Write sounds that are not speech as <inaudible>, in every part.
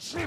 We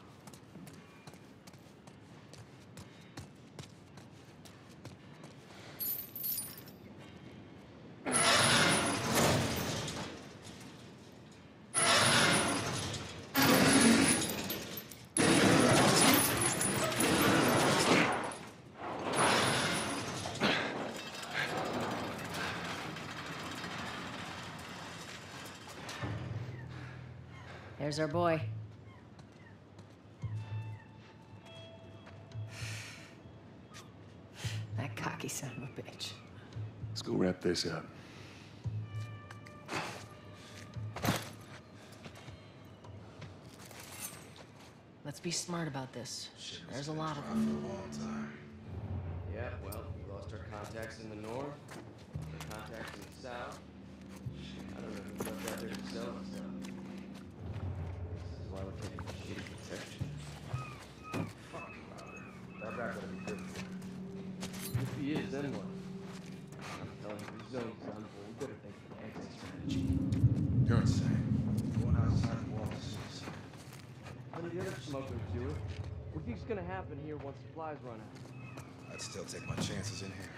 There's our boy. That cocky son of a bitch. Let's go wrap this up. Let's be smart about this. There's a lot of them. Yeah, well, we lost our contacts in the north, our contacts in the south. I don't know who's left out there to sell us stuff. This is why we're taking shitty protection. Fuck Crowder. That guy gonna be good for you. If he is, then what? I'm telling you, this zone's done for. We better think of an exit strategy. You're insane. Going outside the walls is suicide. None of the other smokers do it. What do you think's gonna happen here once supplies run out? I'd still take my chances in here.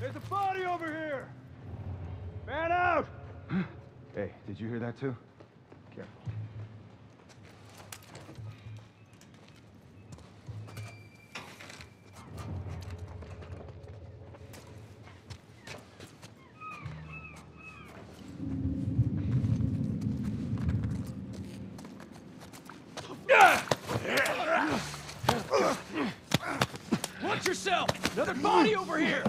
There's a body over here! Man out! Hey, did you hear that too? Careful. Watch yourself! Another body over here!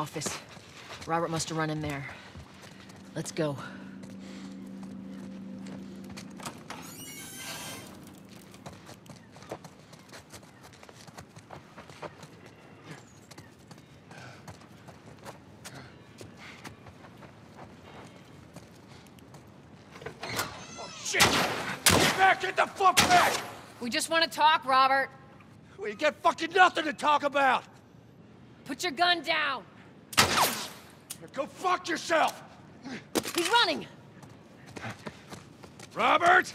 Office. Robert must have run in there. Let's go. Oh, shit! Get back! Get the fuck back! We just want to talk, Robert. We got fucking nothing to talk about! Put your gun down. Go fuck yourself! He's running. Robert!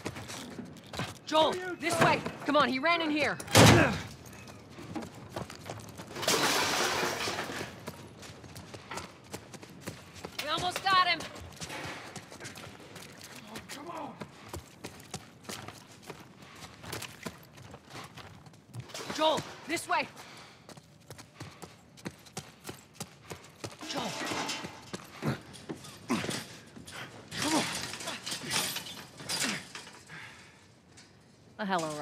Joel, this way. Come on, he ran in here. We almost got him. Come on! Joel, this way. Joel. Well, hello,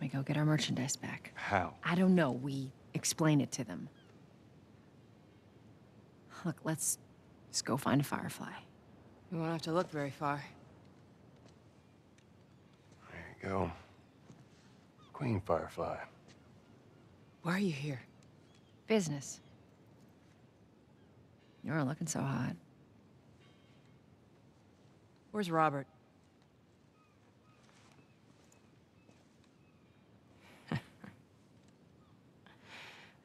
We go get our merchandise back. How? I don't know. We explain it to them. Look, let's just go find a firefly. We won't have to look very far. There you go. Queen Firefly. Why are you here? Business. You aren't looking so hot. Where's Robert?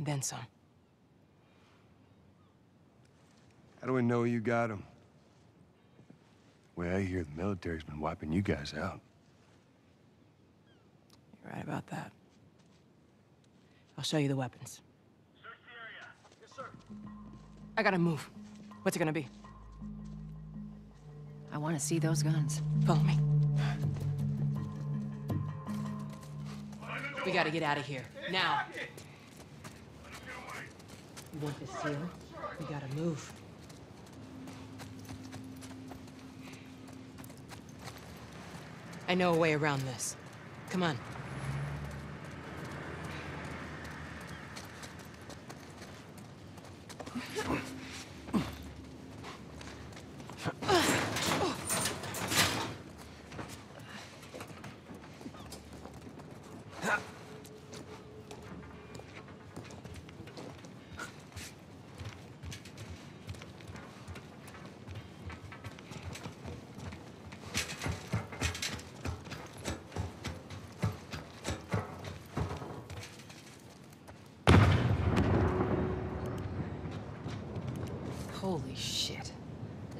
then some. How do we know you got them? Well, I hear the military's been wiping you guys out. You're right about that. I'll show you the weapons. Search the area. Yes, sir. I gotta move. What's it gonna be? I want to see those guns. Follow me. We gotta get out of here. Now. You want this seal? We gotta move. I know a way around this. Come on. Holy shit. Is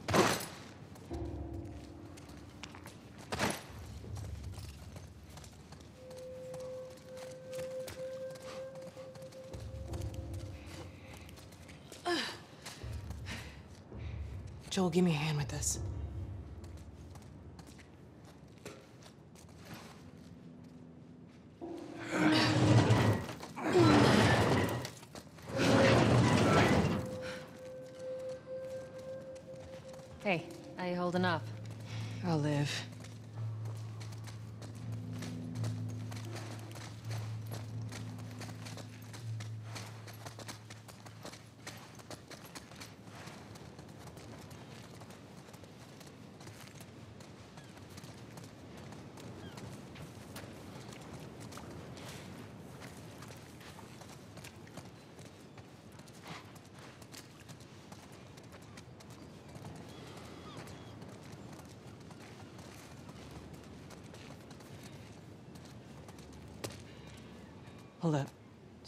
Give me a hand with this. Hey, how you holding up? I'll live. Hold up.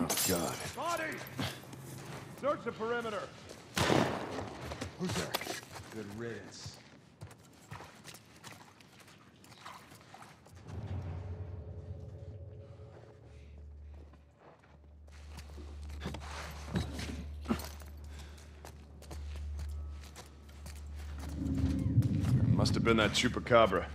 Oh, God. Body! Search the perimeter. Who's there? Good riddance. Must have been that chupacabra.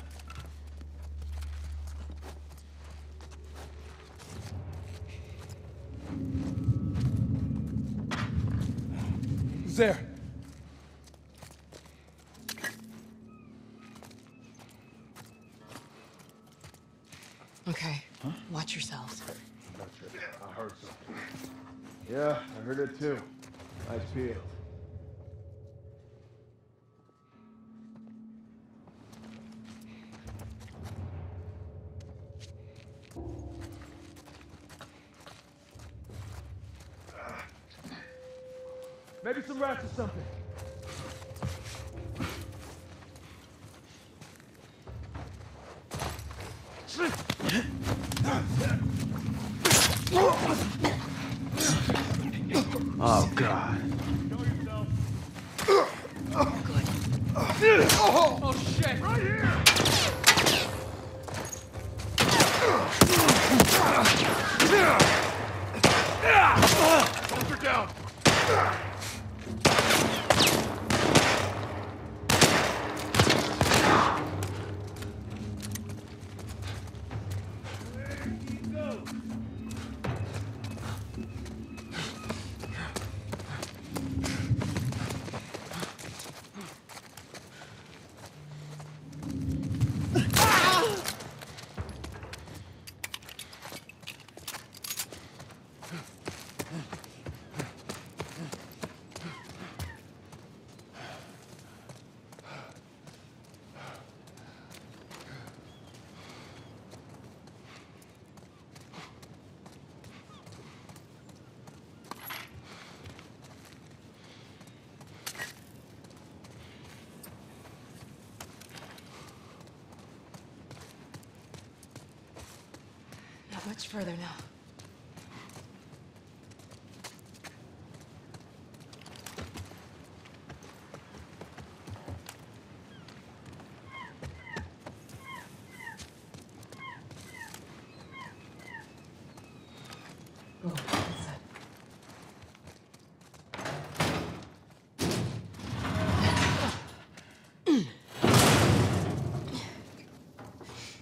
Much further now.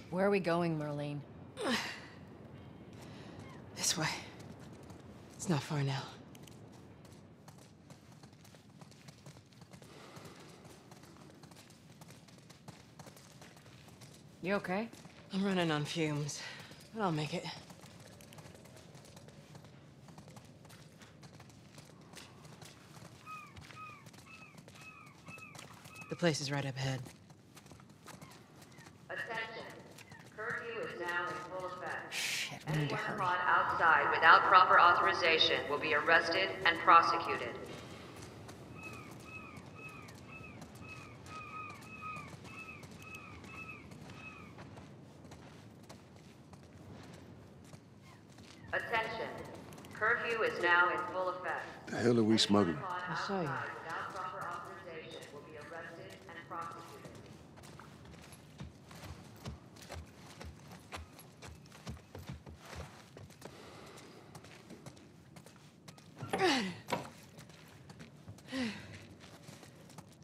Where are we going, Marlene? This way. It's not far now. You okay? I'm running on fumes, but I'll make it. The place is right up ahead. Attention. Curfew is now in full effect. Shit, we need to Anyone hurry. caught outside without proper authorization will be arrested and prosecuted. Attention. Curfew is now in full effect. The hell are we smuggling? I'll show you. outside Without proper authorization will be arrested and prosecuted.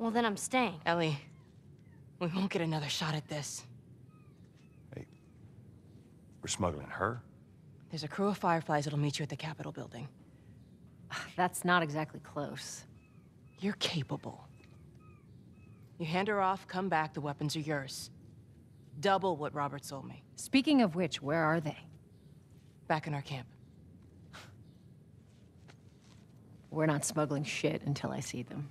Well, then I'm staying. Ellie, we won't get another shot at this. Hey, we're smuggling her? There's a crew of Fireflies that'll meet you at the Capitol building. <sighs> That's not exactly close. You're capable. You hand her off, come back, the weapons are yours. Double what Robert sold me. Speaking of which, where are they? Back in our camp. We're not smuggling shit until I see them.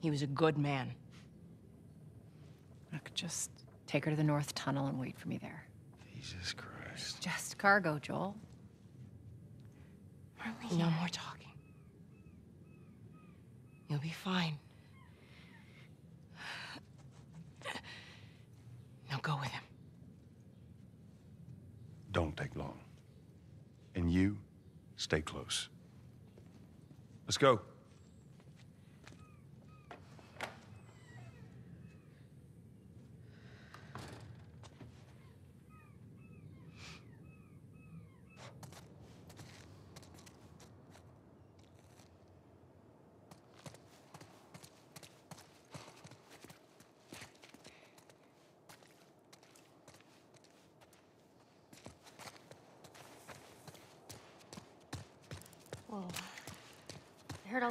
He was a good man. I could just take her to the North Tunnel and wait for me there. Jesus Christ. Just cargo, Joel. No more talking. You'll be fine. Now go with him. Don't take long. And you, stay close. Let's go.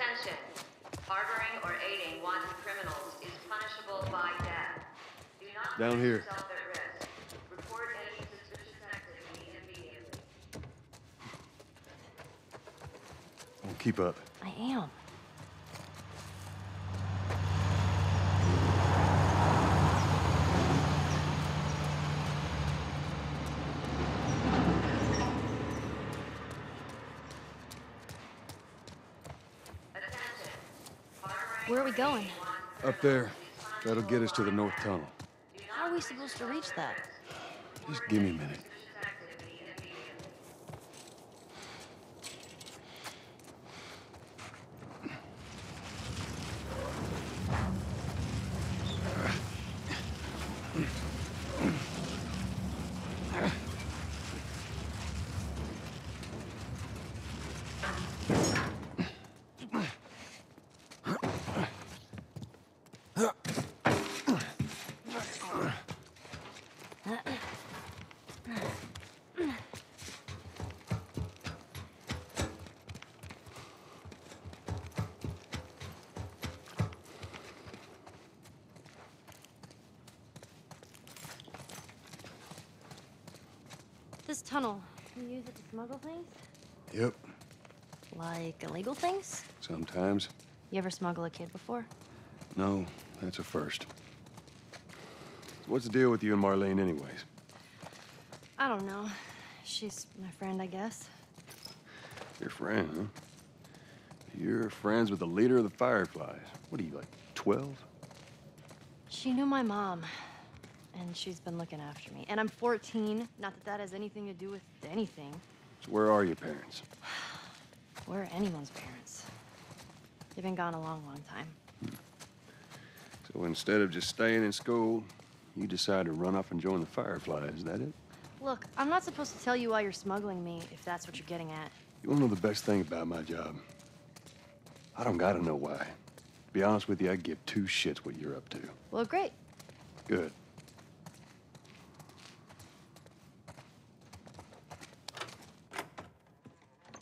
Attention. Harboring or aiding wanted criminals is punishable by death. Do not Down put here. yourself at risk. Report any suspicious activity immediately. Well, keep up. I am. Attention. Harboring Where are we going? Up there. That'll get us to the north tunnel. How are we supposed to reach that? Just give me a minute. activity immediately. This tunnel, you use it to smuggle things? Yep. Like illegal things? Sometimes. You ever smuggle a kid before? No, that's a first. What's the deal with you and Marlene, anyways? I don't know. She's my friend, I guess. Your friend, huh? You're friends with the leader of the Fireflies. What are you, like, 12? She knew my mom, and she's been looking after me. And I'm 14. Not that that has anything to do with anything. So where are your parents? We're anyone's parents. They've been gone a long, long time. So instead of just staying in school, you decide to run off and join the Fireflies, is that it? Look, I'm not supposed to tell you why you're smuggling me, if that's what you're getting at. You wanna know the best thing about my job? I don't gotta know why. To be honest with you, I give two shits what you're up to. Well, great. Good.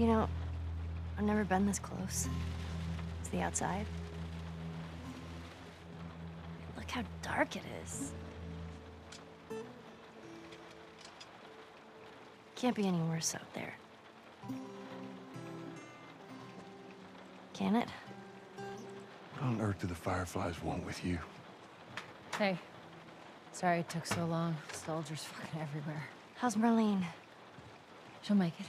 You know, I've never been this close. It's the outside. Look how dark it is. Can't be any worse out there. Can it? What on earth do the Fireflies want with you? Hey. Sorry it took so long. Soldiers fucking everywhere. How's Marlene? She'll make it.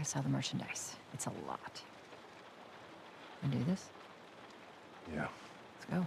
Gotta sell the merchandise. It's a lot. Wanna do this? Yeah. Let's go.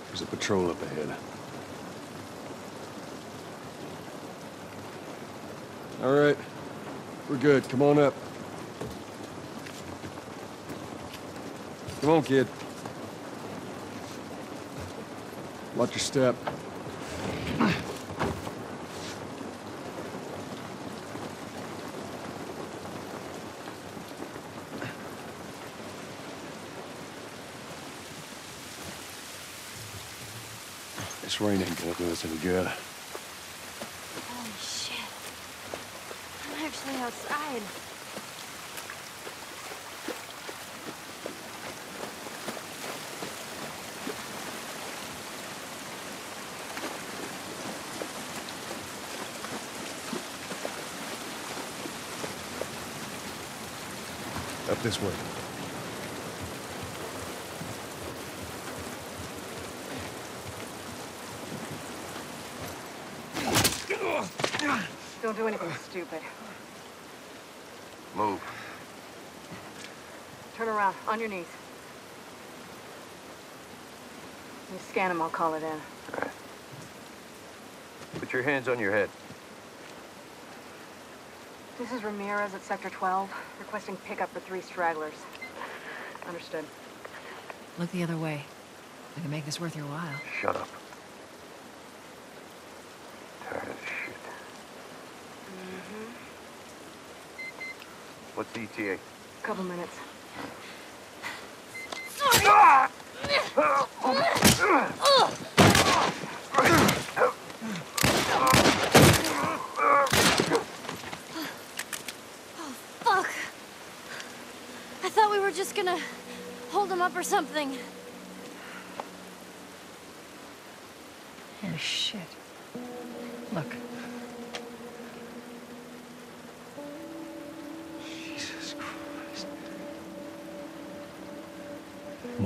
There's a patrol up ahead. All right. We're good. Come on up. Come on, kid. Watch your step. This gonna do us any good. Holy shit. I'm actually outside. Up this way. Don't do anything stupid. Move. Turn around, on your knees. You scan him, I'll call it in. Put your hands on your head. This is Ramirez at Sector 12, requesting pickup for three stragglers. Understood. Look the other way. I can make this worth your while. Shut up. Tired of this shit. What's the ETA? Couple minutes. Oh, fuck! I thought we were just gonna hold him up or something. Oh, shit. Look.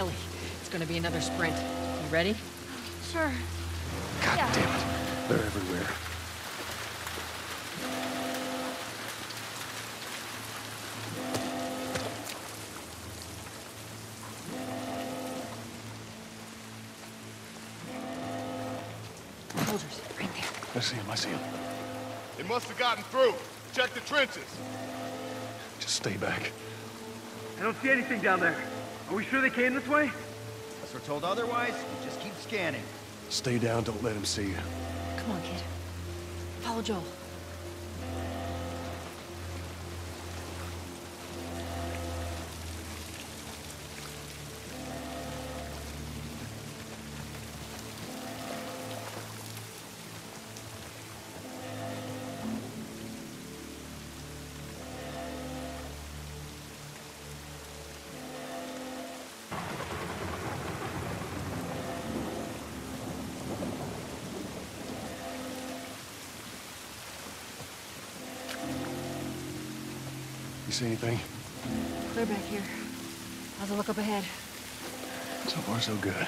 Ellie, it's gonna be another sprint. You ready? Sure. God Yeah. damn it. They're everywhere. Soldiers, right there. I see him, I see him. They must have gotten through. Check the trenches. Just stay back. I don't see anything down there. Are we sure they came this way? Unless we're told otherwise, we just keep scanning. Stay down, don't let him see you. Come on, kid. Follow Joel. See anything? Clear back here. How's it look up ahead? So far, so good.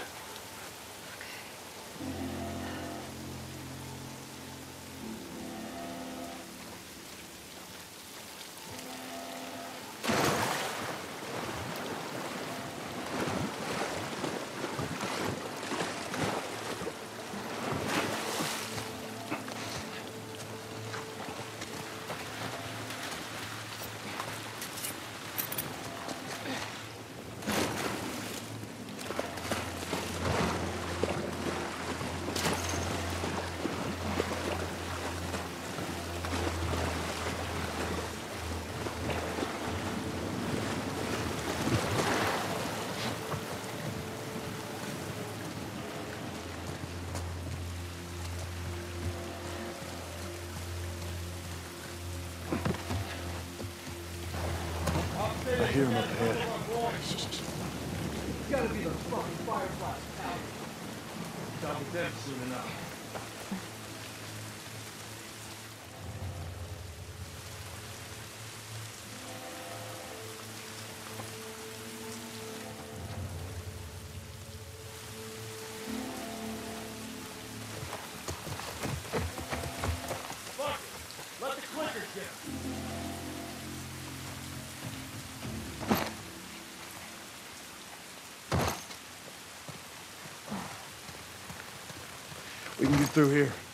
We can get through here.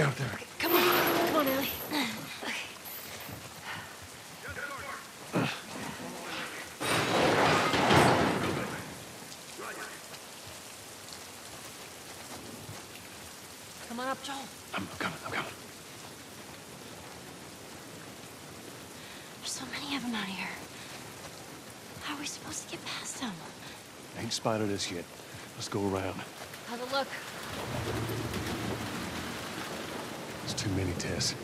Down there. Come on. Come on, Ellie. Come on up, Joel. I'm coming, I'm coming. There's so many of them out here. How are we supposed to get past them? Ain't spotted us yet. Let's go around. How's it look? It's too many, Tess.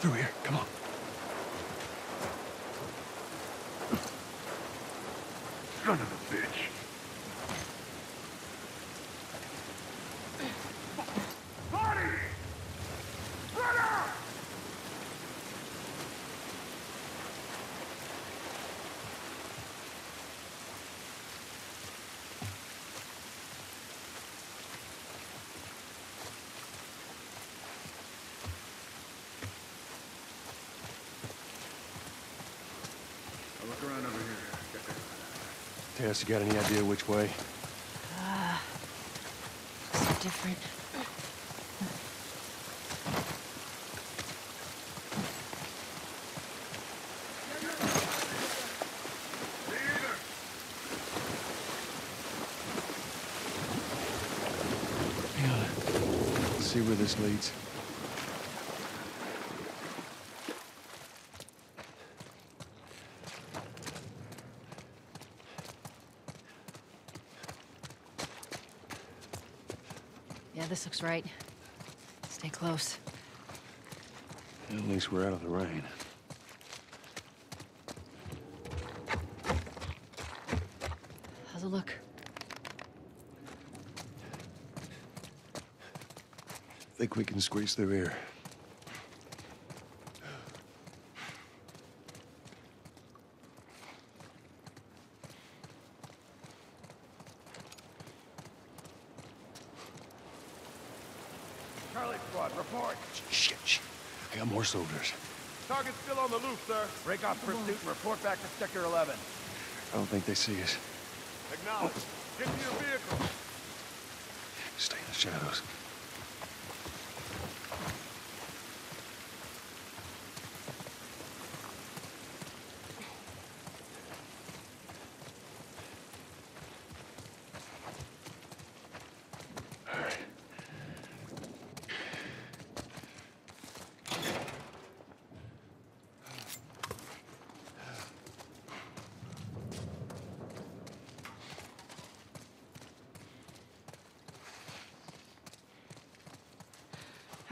Through here, come on. Son of a bitch. I'll look around over here. Check it. Tess, you got any idea which way? Ah, so different. Yeah. See where this leads. Yeah, this looks right. Stay close. At least we're out of the rain. How's it look? Think we can squeeze through here. Charlie Squad, report. Shit, shit. I got more soldiers. Target's still on the loose, sir. Break off pursuit and report back to Sector 11. I don't think they see us. Acknowledge. Get to your vehicle. Stay in the shadows.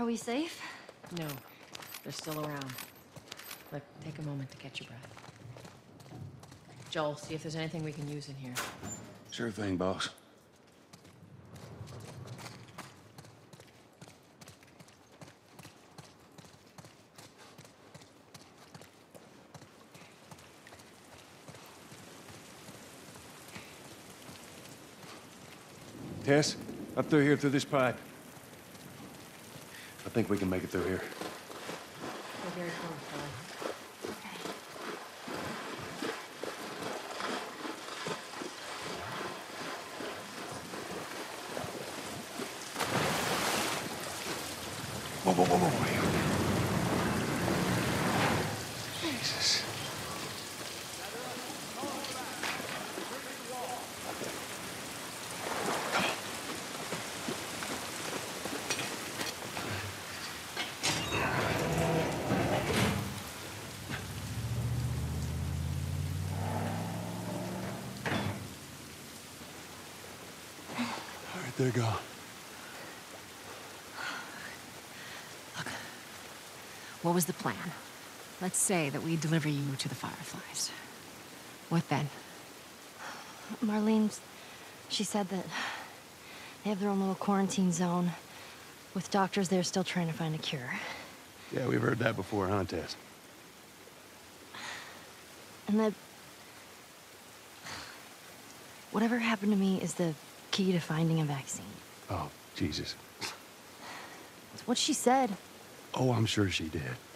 Are we safe? No, they're still around. Look, take a moment to catch your breath. Joel, see if there's anything we can use in here. Sure thing, boss. Tess, up through here through this pipe. I think we can make it through here. We're very close, Joel. Whoa, whoa, whoa, whoa, whoa. Jesus. All right, they're gone. What was the plan? Let's say that we deliver you to the Fireflies. What then? Marlene, she said that they have their own little quarantine zone with doctors there still trying to find a cure. Yeah, we've heard that before, huh, Tess? And that whatever happened to me is the key to finding a vaccine. Oh, Jesus. It's what she said. Oh, I'm sure she did.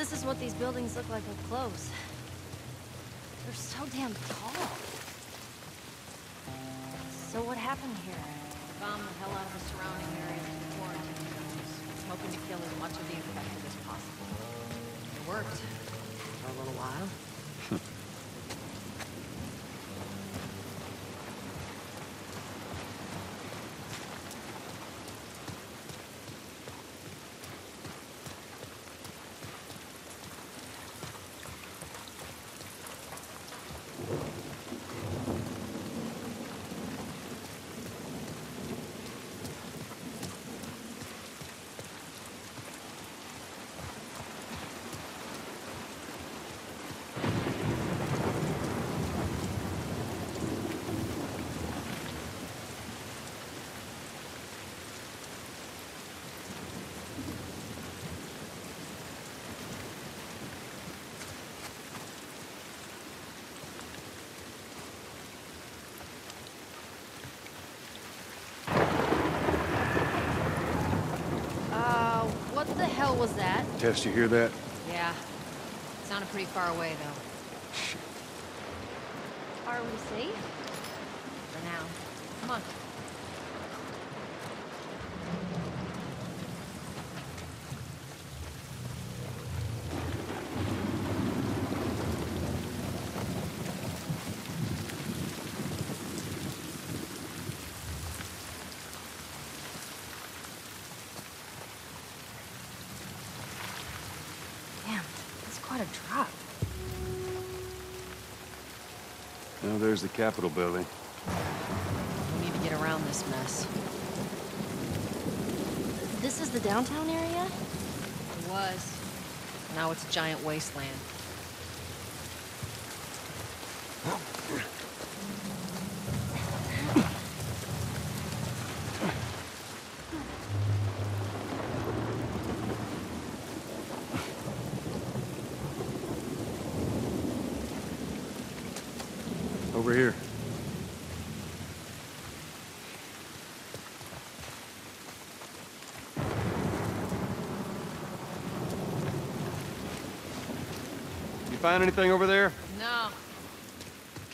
This is what these buildings look like up close. They're so damn tall. So what happened here? Bombed the hell out of the surrounding areas with quarantine zones, hoping to kill as much of the infected as possible. It worked. For a little while. Uh, what the hell was that? Tess, you hear that? Yeah. Sounded pretty far away, though. Are we safe? For now. Come on. Damn, that's quite a drop. Now there's the Capitol building. We need to get around this mess. This is the downtown area? It was. Now it's a giant wasteland. Over here. You find anything over there? No.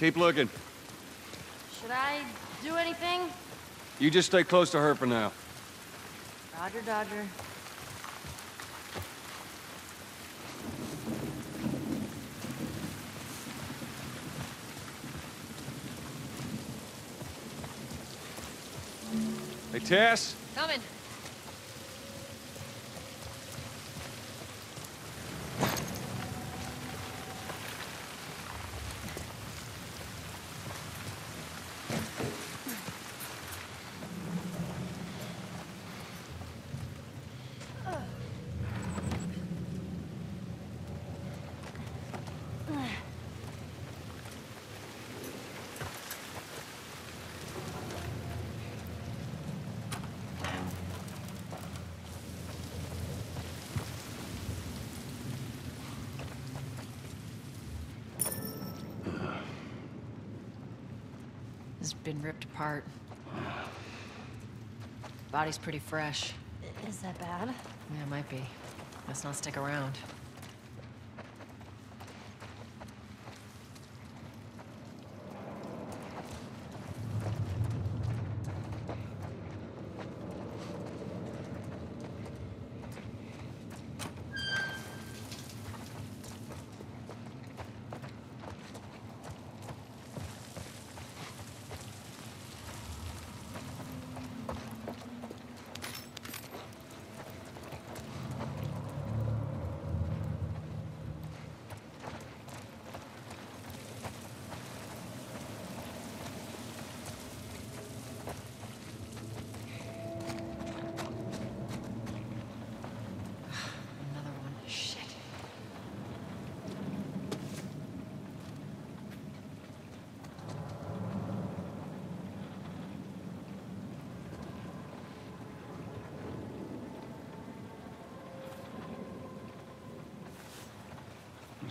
Keep looking. Should I do anything? You just stay close to her for now. Roger, Dodger. Tess? Coming. It's apart. Body's pretty fresh. Is that bad? Yeah, it might be. Let's not stick around.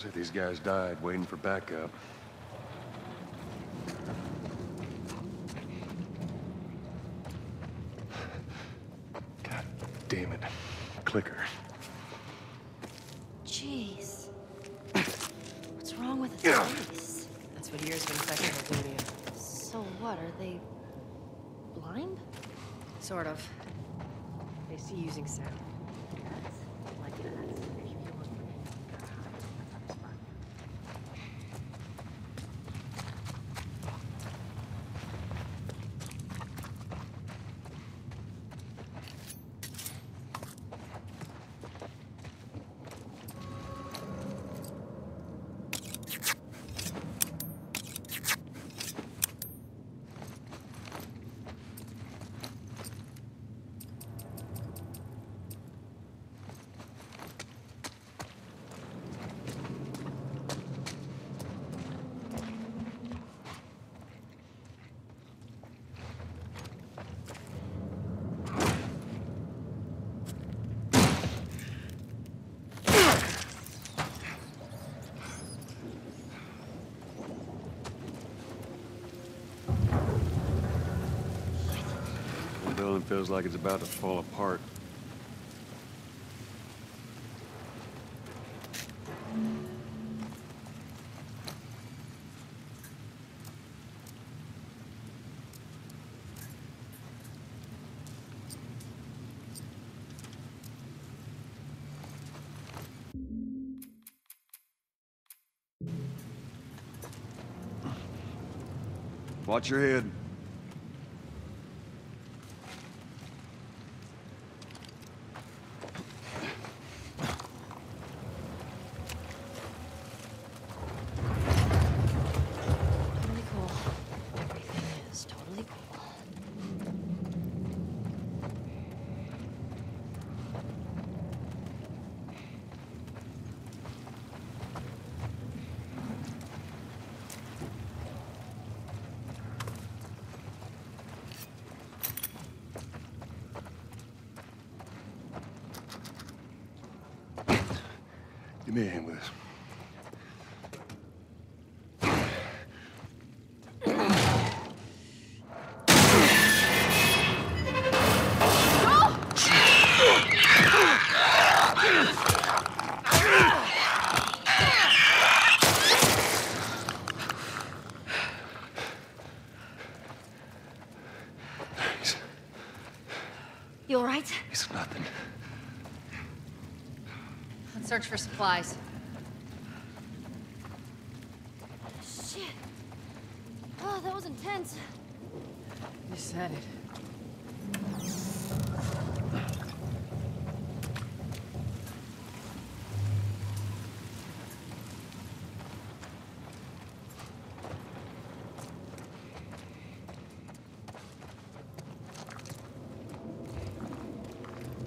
Say these guys died waiting for backup. God damn it. Clicker. Jeez. What's wrong with his face? That's what years of infection will do. So what, are they blind? Sort of. They see using sound. Like that. The building feels like it's about to fall apart. Watch your head. Totally cool. Everything is totally cool. Give me a hand with this. Thanks. You alright? It's nothing. Let's search for supplies. Shit. Oh, that was intense. You said it.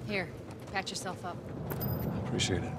Here, patch yourself up. I appreciate it.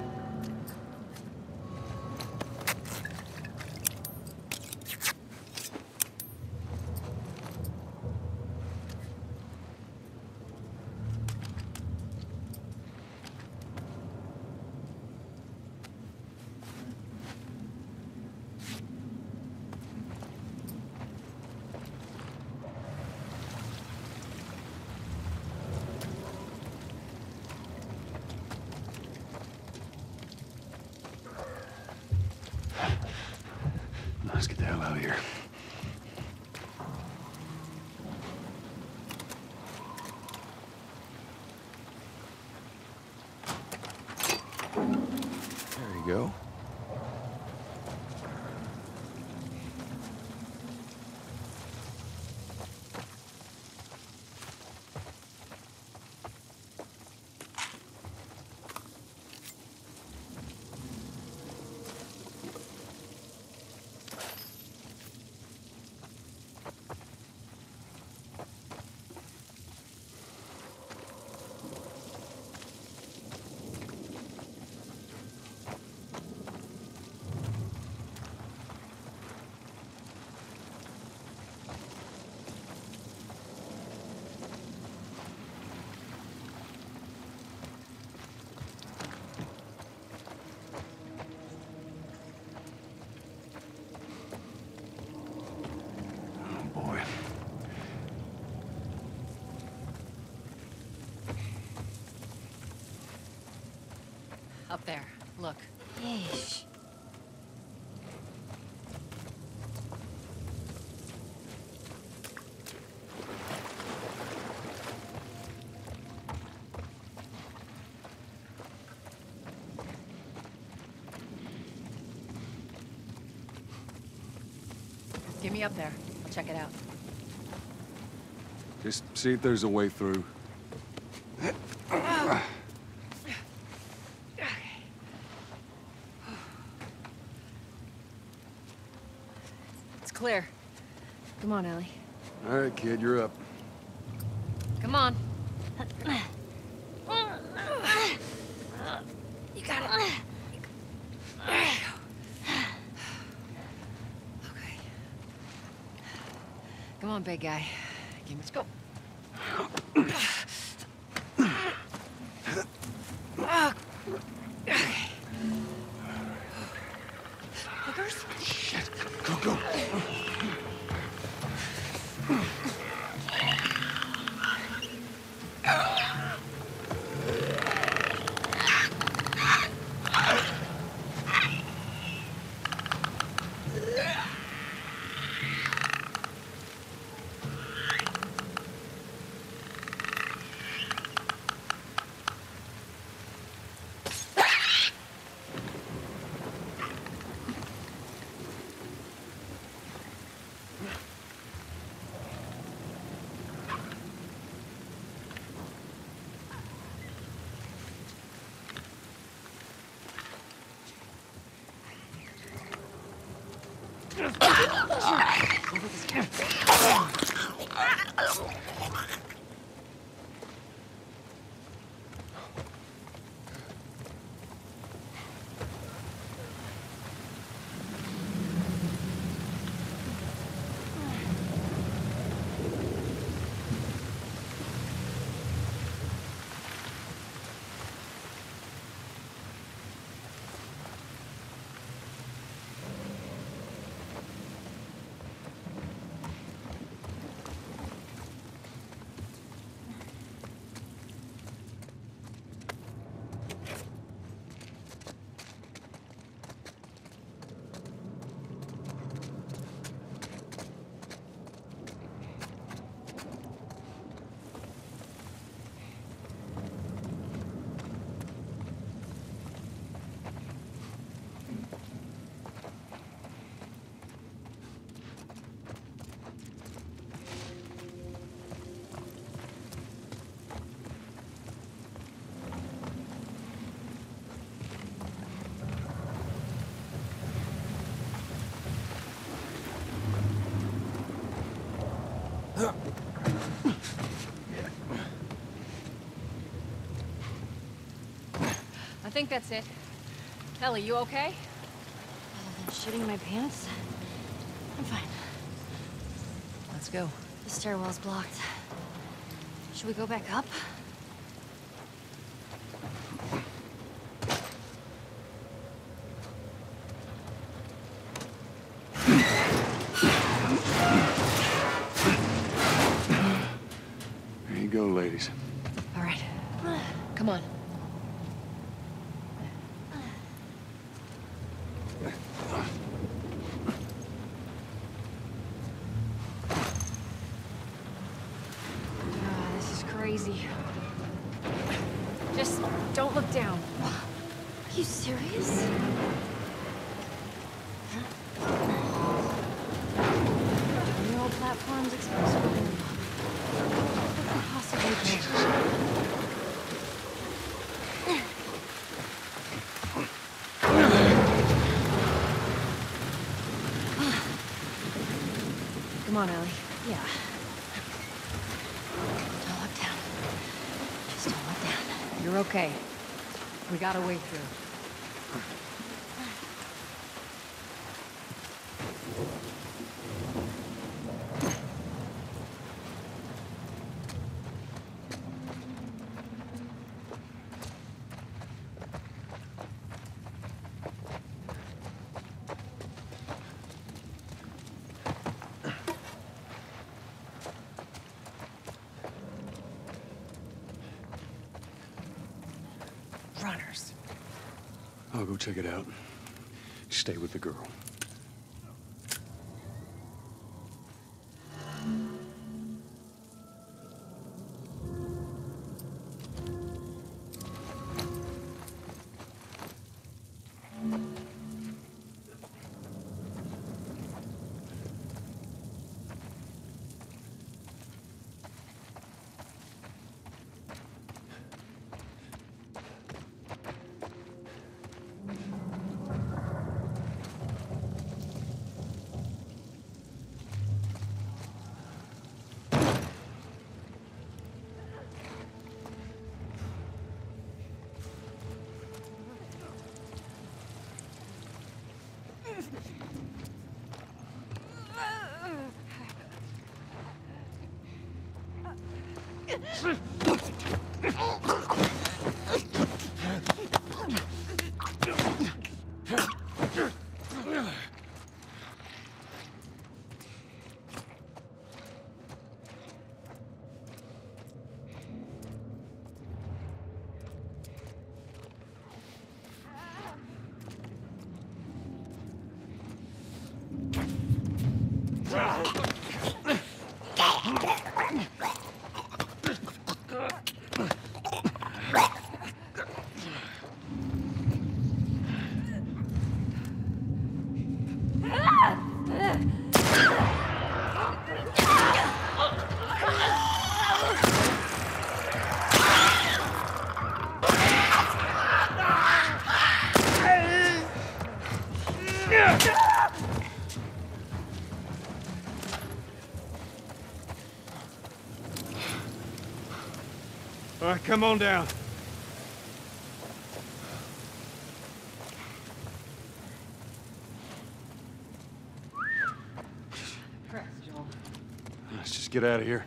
Up there. Look. Yeesh. Get me up there. I'll check it out. Just see if there's a way through. It's clear. Come on, Ellie. All right, kid, you're up. Come on. You got it. Okay. Come on, big guy. Game, let's go. I think that's it. Ellie, you okay? Other than shitting my pants, I'm fine. Let's go. The stairwell's blocked. Should we go back up? There you go, ladies. All right. Come on. Ah, this is crazy. Just don't look down. Are you serious? New old platforms exposed for wind. What could possibly go Come on, Ellie. Yeah. Don't look down. Just don't look down. You're okay. We got a way through. Check it out. Stay with the girl. All come on down. Let's just get out of here.